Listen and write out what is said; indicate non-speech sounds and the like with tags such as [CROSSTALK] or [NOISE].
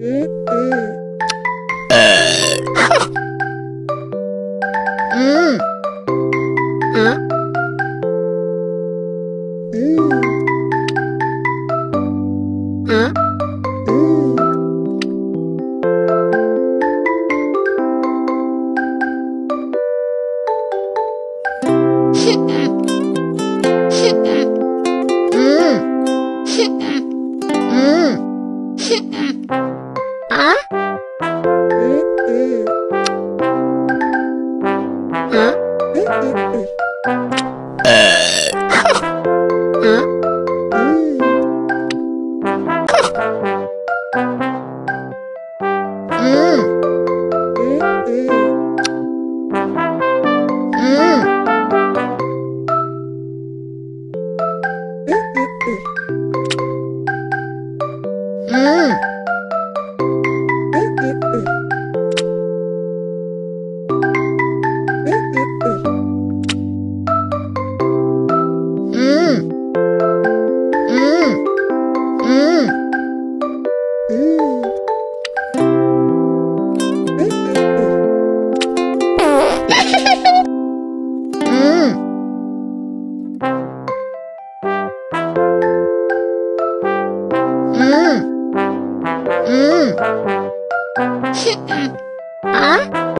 Mm-hmm. [LAUGHS] [LAUGHS] 嗯，啊，嗯嗯，啊。嗯。